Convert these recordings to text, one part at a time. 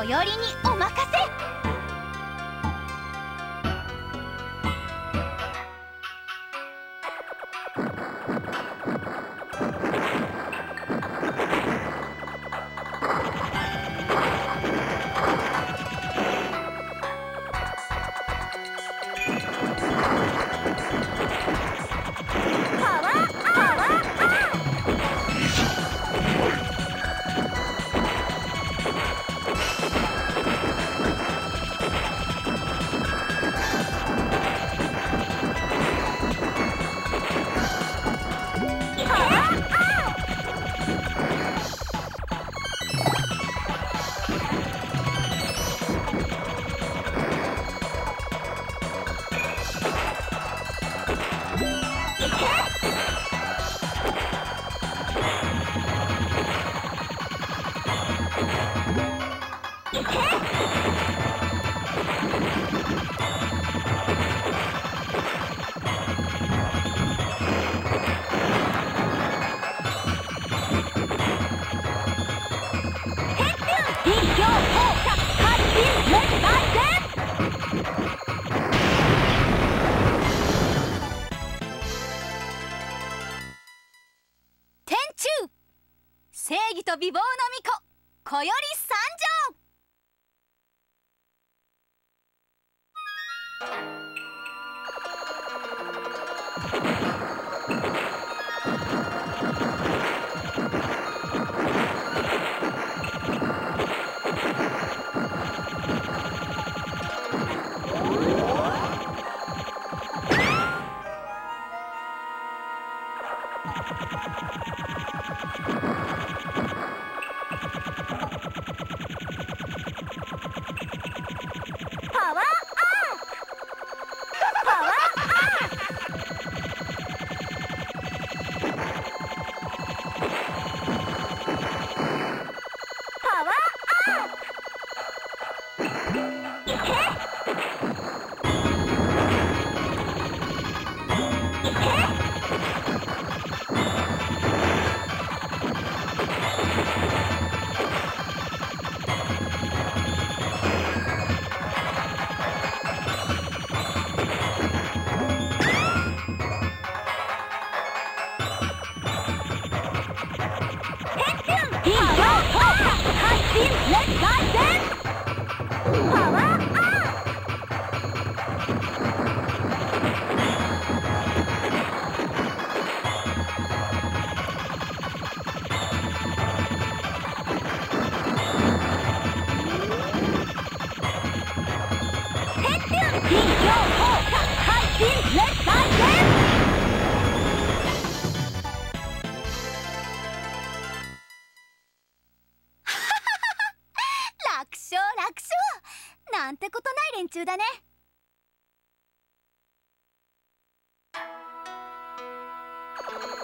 小よりにお任せ。正義と美貌の巫女。小より参なん you.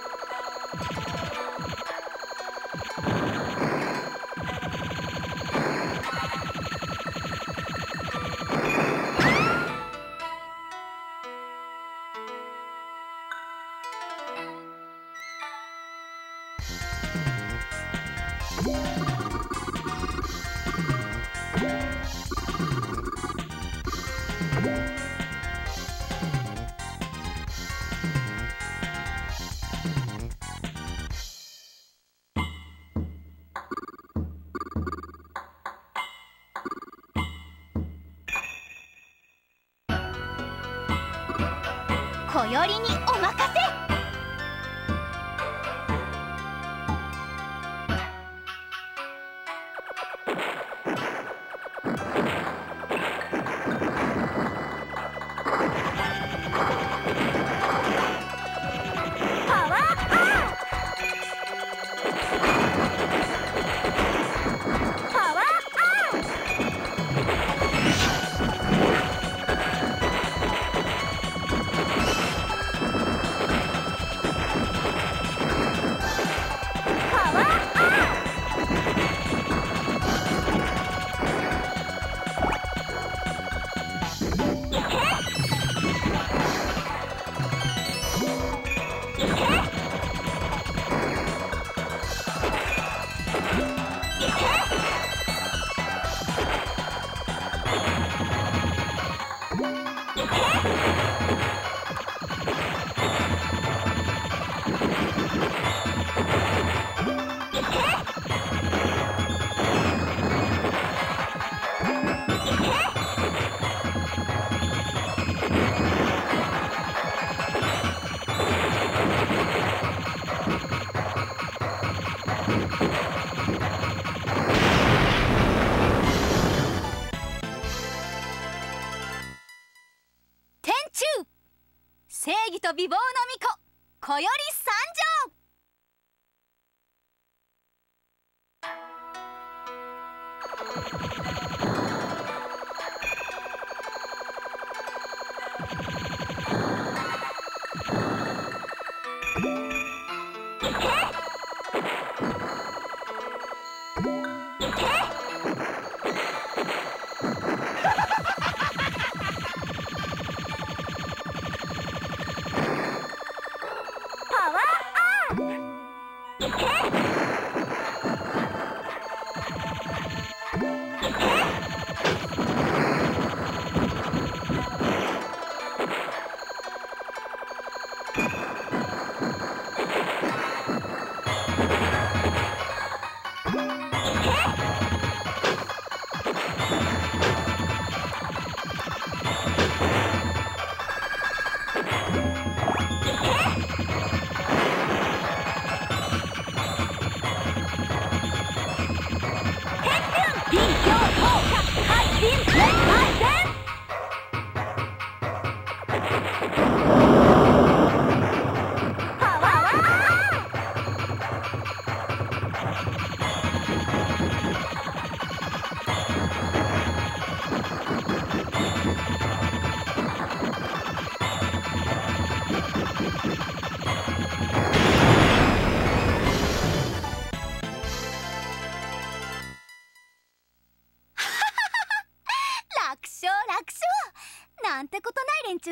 正 Okay.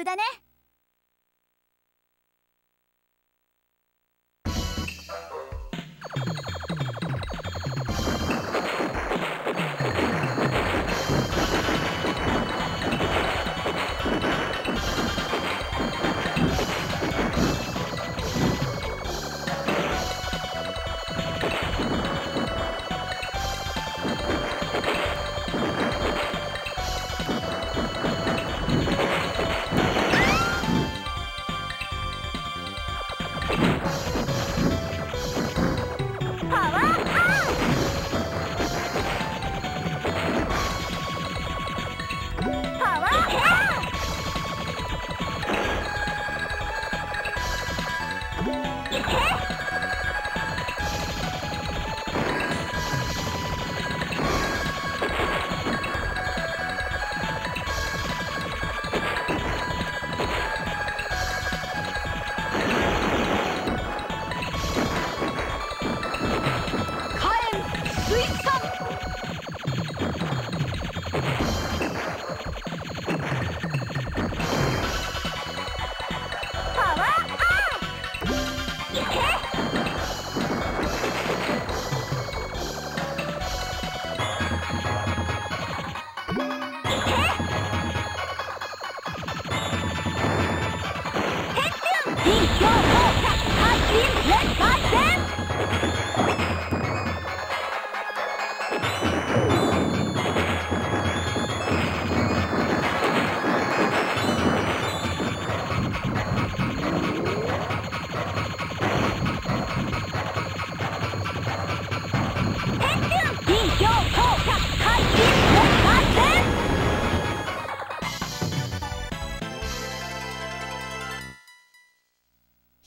だね。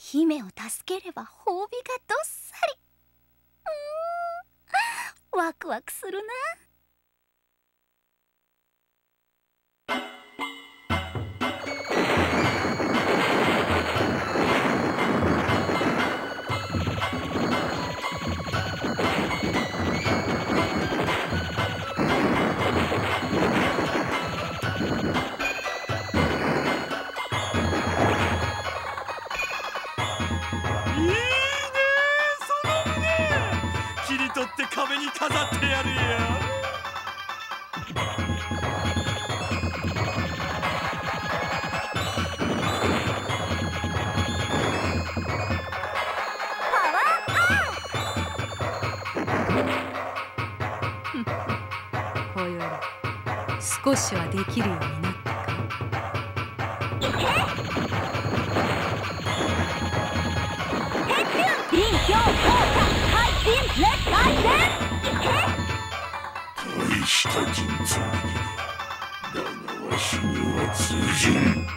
姫を助ければ褒美がどっさりうんワクワクするな。こより少しはできるようになった大した人材だがわしには通じん。